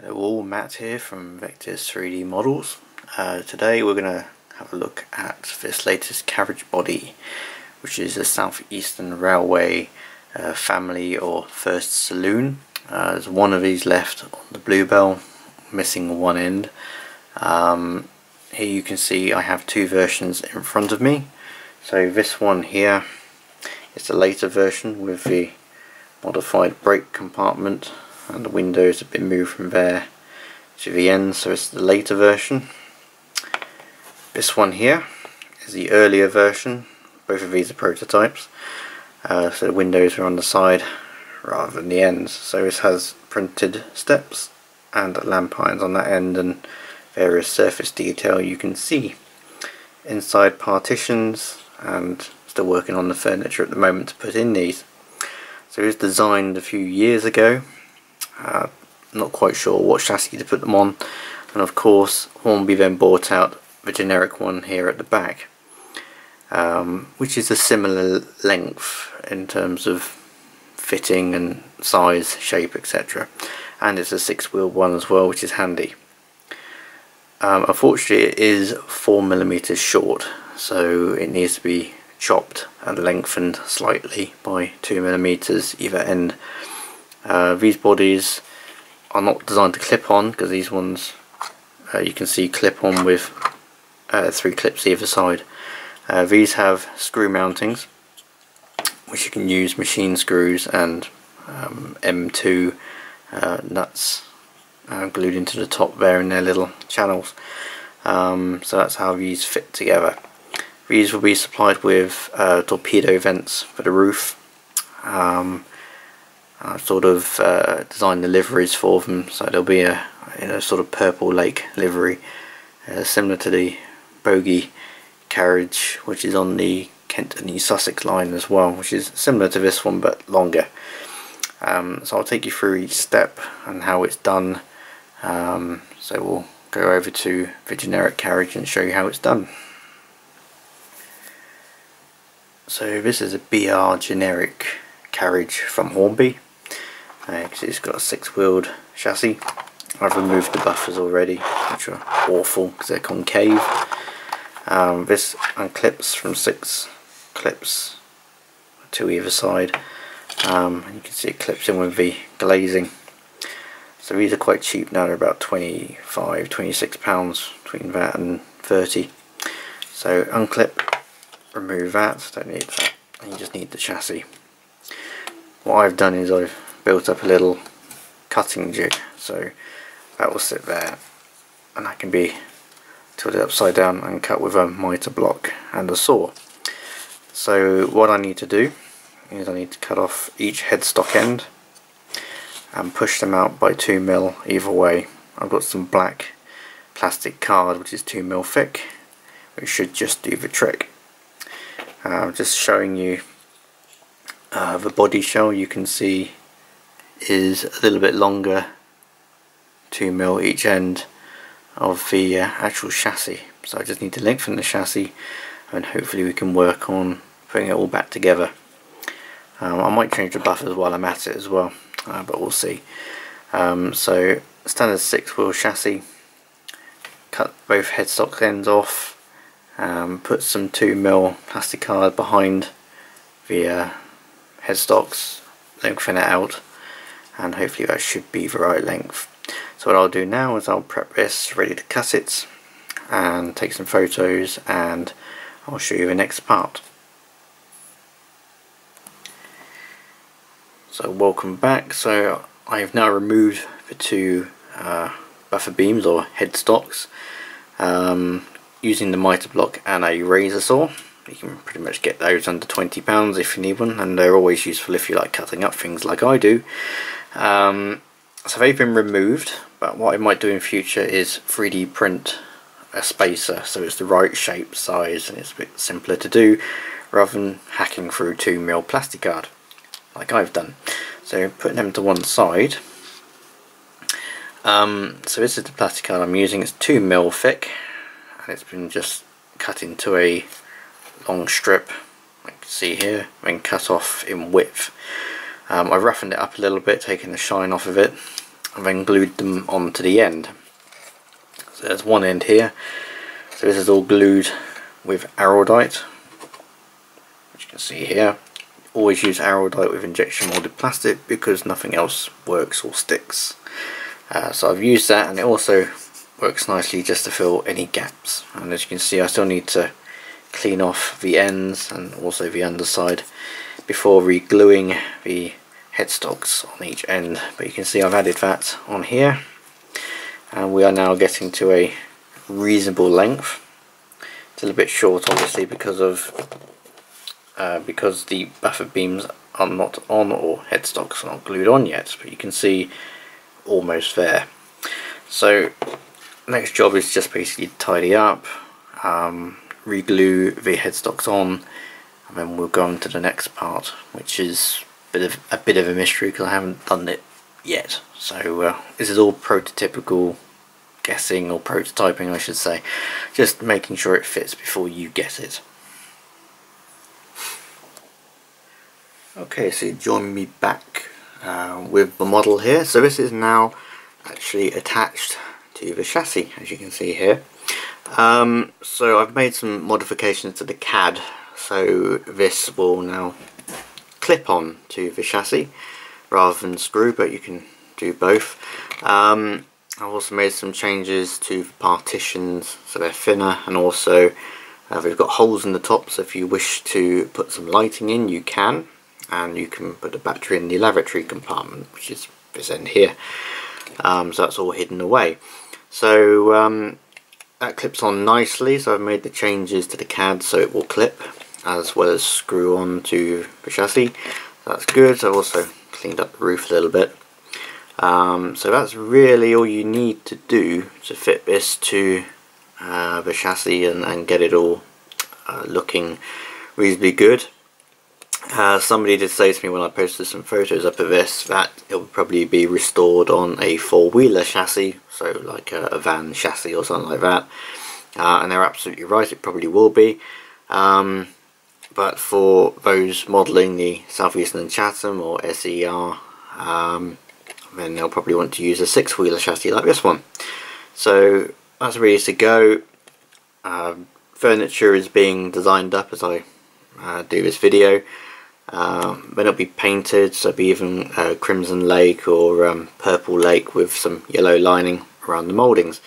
Hello all, Matt here from Vectis 3D Models. Uh, today we're going to have a look at this latest carriage body which is a Southeastern Railway uh, family or first saloon. Uh, there's one of these left on the Bluebell, missing one end. Um, here you can see I have two versions in front of me. So this one here is the later version with the modified brake compartment and the windows have been moved from there to the end so it's the later version. This one here is the earlier version, both of these are prototypes. Uh, so the windows are on the side rather than the ends. So this has printed steps and lamp irons on that end and various surface detail you can see. Inside partitions and still working on the furniture at the moment to put in these. So it was designed a few years ago uh, not quite sure what chassis to put them on. And of course Hornby then bought out the generic one here at the back um, which is a similar length in terms of fitting and size, shape etc and it's a six wheel one as well which is handy. Um, unfortunately it is 4 millimeters short so it needs to be chopped and lengthened slightly by 2 millimeters either end uh, these bodies are not designed to clip on because these ones uh, you can see clip on with uh, three clips either side. Uh, these have screw mountings which you can use machine screws and um, M2 uh, nuts uh, glued into the top there in their little channels. Um, so that's how these fit together. These will be supplied with torpedo vents for the roof. Um, I've sort of uh, designed the liveries for them. So there'll be a sort of purple lake livery uh, similar to the bogie carriage which is on the Kent and East Sussex line as well which is similar to this one but longer. Um, so I'll take you through each step and how it's done. Um, so we'll go over to the generic carriage and show you how it's done. So this is a BR generic carriage from Hornby because uh, it's got a six-wheeled chassis. I've removed the buffers already, which are awful because they're concave. Um, this unclips from six clips to either side. Um, you can see it clips in with the glazing. So these are quite cheap now, they're about 25, 26 pounds between that and 30. So unclip, remove that, don't need that, and you just need the chassis. What I've done is I've built up a little cutting jig so that will sit there and that can be tilted upside down and cut with a mitre block and a saw. So what I need to do is I need to cut off each headstock end and push them out by 2 mil either way. I've got some black plastic card which is 2 mil thick which should just do the trick. Uh, just showing you uh, the body shell. You can see is a little bit longer 2 mil each end of the uh, actual chassis. So I just need to lengthen the chassis and hopefully we can work on putting it all back together. Um, I might change the buffers while I'm at it as well uh, but we'll see. Um, so standard 6 wheel chassis cut both headstock ends off um, put some 2 mil plastic card behind the uh, headstocks lengthen it out and hopefully that should be the right length. So what I'll do now is I'll prep this ready to cut it and take some photos and I'll show you the next part. So welcome back. So I've now removed the two uh, buffer beams or headstocks um, using the mitre block and a razor saw. You can pretty much get those under £20 if you need one and they're always useful if you like cutting up things like I do. Um, so they've been removed, but what I might do in future is 3D print a spacer so it's the right shape, size, and it's a bit simpler to do rather than hacking through 2mm plastic card like I've done. So putting them to one side. Um, so this is the plastic card I'm using, it's 2mm thick and it's been just cut into a long strip, like you can see here, and cut off in width. Um, I roughened it up a little bit, taking the shine off of it, and then glued them onto the end. So there's one end here. So this is all glued with Araldite, which you can see here. Always use Araldite with injection molded plastic because nothing else works or sticks. Uh, so I've used that and it also works nicely just to fill any gaps. And as you can see I still need to clean off the ends and also the underside before re-gluing the headstocks on each end but you can see I've added that on here. And we are now getting to a reasonable length. It's a little bit short obviously because of uh, because the buffer beams are not on or headstocks are not glued on yet but you can see almost there. So next job is just basically tidy up um, re-glue the headstocks on and then we'll go on to the next part which is bit of a bit of a mystery because I haven't done it yet. So uh, this is all prototypical guessing or prototyping I should say. Just making sure it fits before you get it. Okay, so join me back uh, with the model here. So this is now actually attached to the chassis, as you can see here. Um, so I've made some modifications to the CAD, so this will now clip on to the chassis rather than screw but you can do both. Um, I've also made some changes to the partitions so they're thinner and also uh, we've got holes in the top so if you wish to put some lighting in you can and you can put a battery in the lavatory compartment which is this end here. Um, so that's all hidden away. So um, that clips on nicely so I've made the changes to the CAD so it will clip as well as screw on to the chassis. That's good. I've also cleaned up the roof a little bit. Um, so that's really all you need to do to fit this to uh, the chassis and, and, get it all uh, looking reasonably good. Uh, somebody did say to me when I posted some photos up of this that it will probably be restored on a four-wheeler chassis, so like a, a, van chassis or something like that. Uh, and they're absolutely right, it probably will be. Um, but for those modelling the Southeastern Chatham or SER um, then they'll probably want to use a six-wheeler chassis like this one. So that's ready to go. Um, furniture is being designed up as I uh, do this video. Um, then it'll be painted, so it'll be even uh, Crimson Lake or um, Purple Lake with some yellow lining around the mouldings.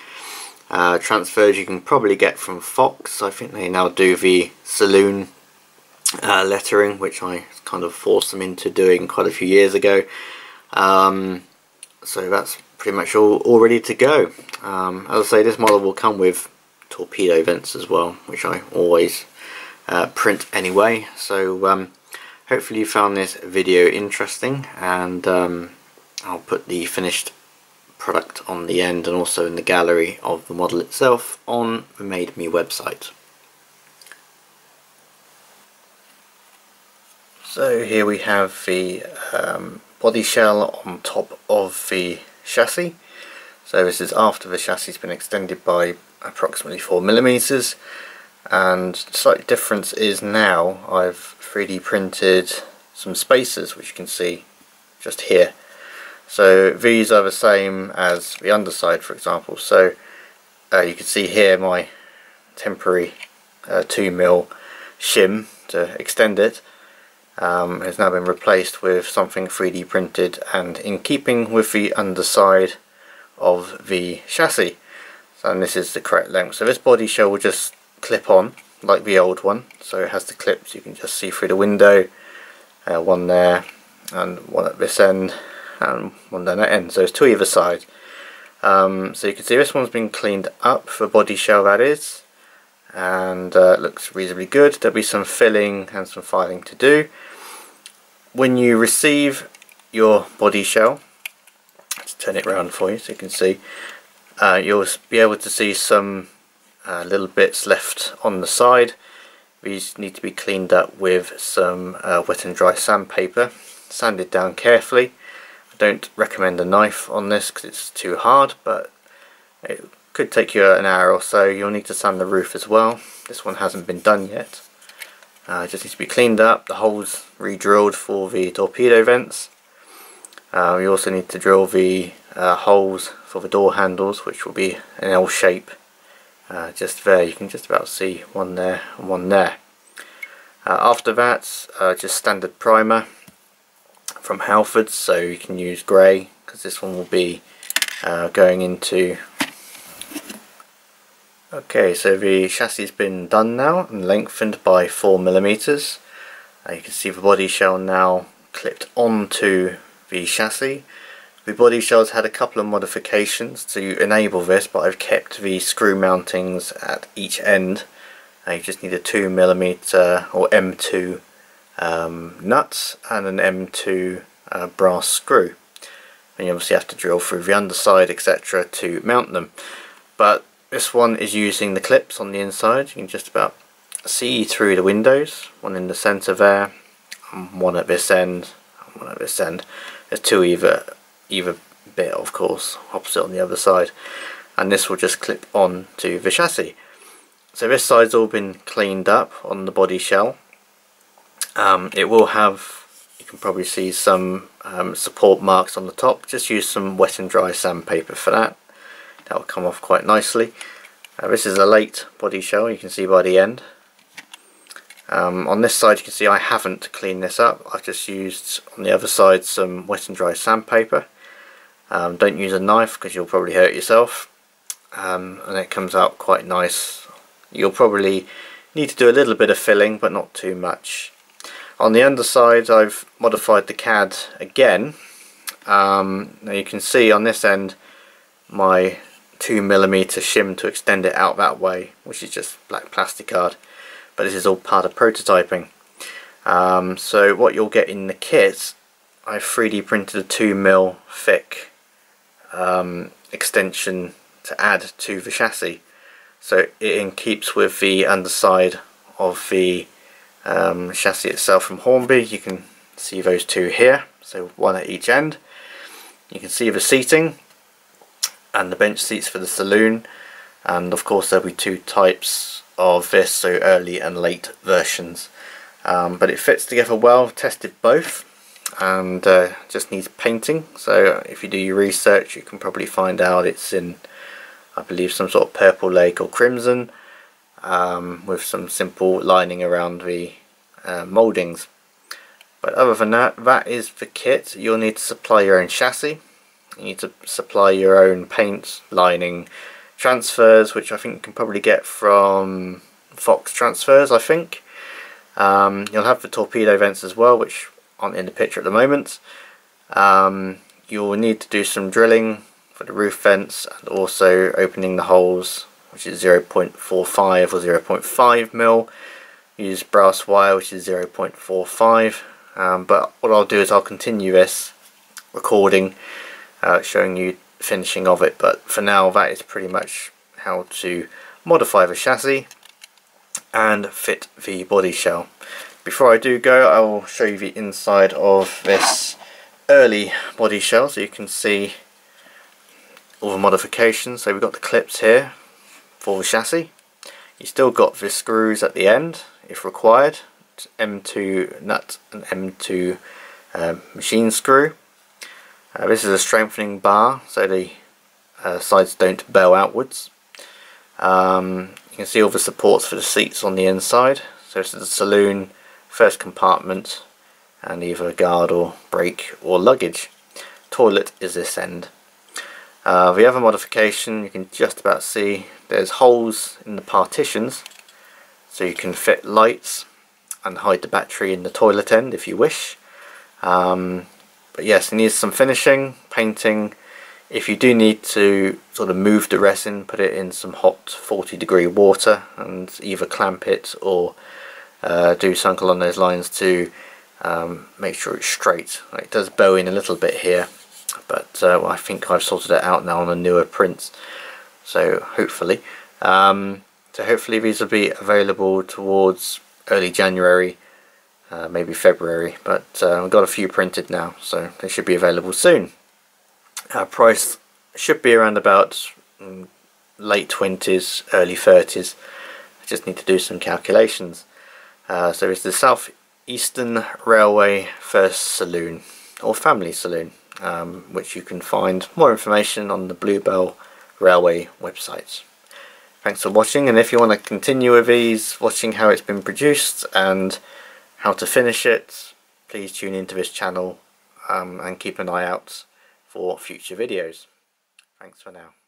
Uh, transfers you can probably get from Fox. I think they now do the saloon uh, lettering which I kind of forced them into doing quite a few years ago. Um, so that's pretty much all, all ready to go. Um, as I say this model will come with torpedo vents as well which I always uh, print anyway. So um, hopefully you found this video interesting and um, I'll put the finished product on the end and also in the gallery of the model itself on the Made Me website. So here we have the um, body shell on top of the chassis. So this is after the chassis has been extended by approximately 4 millimeters, and slight difference is now I've 3D printed some spacers which you can see just here. So these are the same as the underside for example. So uh, you can see here my temporary uh, 2mm shim to extend it um, has now been replaced with something 3D printed and in keeping with the underside of the chassis. So, and this is the correct length. So this body shell will just clip on like the old one. So it has the clips you can just see through the window. Uh, one there and one at this end and one down that end. So it's two either side. Um, so you can see this one's been cleaned up for body shell that is and uh, looks reasonably good. There'll be some filling and some filing to do. When you receive your body shell, let's turn it around for you so you can see, uh, you'll be able to see some uh, little bits left on the side. These need to be cleaned up with some uh, wet and dry sandpaper, sanded down carefully. I don't recommend a knife on this because it's too hard, but it could take you an hour or so. You'll need to sand the roof as well. This one hasn't been done yet. Uh, just needs to be cleaned up, the holes re-drilled for the torpedo vents. Uh, we also need to drill the uh, holes for the door handles which will be an L shape. Uh, just there. You can just about see one there and one there. Uh, after that uh, just standard primer from Halfords. So you can use grey because this one will be going into okay so the chassis has been done now and lengthened by 4 millimeters. Uh, you can see the body shell now clipped onto the chassis. The body shell's had a couple of modifications to enable this but I've kept the screw mountings at each end. Uh, you just need a 2mm or M2 um, nuts and an M2 uh, brass screw. And you obviously have to drill through the underside etc to mount them. But this one is using the clips on the inside. You can just about see through the windows. One in the center there one at this end one at this end. There's two either either bit of course opposite on the other side. And this will just clip on to the chassis. So this side's all been cleaned up on the body shell. Um, it will have you can probably see some um, support marks on the top. Just use some wet and dry sandpaper for that that will come off quite nicely uh, this is a late body shell you can see by the end um, on this side you can see I haven't cleaned this up I've just used on the other side some wet and dry sandpaper um, don't use a knife because you'll probably hurt yourself. Um, and it comes out quite nice. You'll probably need to do a little bit of filling but not too much. On the underside I've modified the CAD again. Um, now you can see on this end my 2mm shim to extend it out that way which is just black plastic card. But this is all part of prototyping. Um, so what you'll get in the kit I've 3D printed a 2mm thick um, extension to add to the chassis. So it in keeps with the underside of the um, chassis itself from Hornby. You can see those two here so one at each end. You can see the seating and the bench seats for the saloon. And of course there'll be two types of this so early and late versions. Um, but it fits together well. Tested both and uh, just needs painting. So if you do your research you can probably find out it's in I believe some sort of purple lake or crimson um, with some simple lining around the uh, mouldings. But other than that that is the kit. You'll need to supply your own chassis you need to supply your own paint lining transfers which I think you can probably get from Fox transfers I think um, you'll have the torpedo vents as well which aren't in the picture at the moment. Um, you'll need to do some drilling for the roof vents and also opening the holes which is 0.45 or 0.5 mil. Use brass wire which is 0.45 um, but what I'll do is I'll continue this recording uh, showing you finishing of it but for now that is pretty much how to modify the chassis and fit the body shell. Before I do go I will show you the inside of this early body shell so you can see all the modifications. So we've got the clips here for the chassis. You still got the screws at the end if required. It's M2 nut and M2 uh, machine screw. Uh, this is a strengthening bar so the uh, sides don't bow outwards. Um, you can see all the supports for the seats on the inside. So this is the saloon first compartment and either a guard or brake or luggage. Toilet is this end. Uh, the other modification you can just about see there's holes in the partitions so you can fit lights and hide the battery in the toilet end if you wish. Um, but yes, it needs some finishing, painting. If you do need to sort of move the resin, put it in some hot 40 degree water and either clamp it or uh, do something along those lines to um, make sure it's straight. It does bow in a little bit here, but uh, well, I think I've sorted it out now on the newer prints. So hopefully, um, so hopefully these will be available towards early January, uh, maybe February. But uh, I've got a few printed now, so they should be available soon. Our price should be around about um, late 20s, early 30s. I just need to do some calculations. Uh, so it's the South Eastern Railway First Saloon, or Family Saloon. um, which you can find more information on the Bluebell Railway website. Thanks for watching and if you want to continue with these, watching how it's been produced and how to finish it, please tune into this channel um, and keep an eye out for future videos. Thanks for now.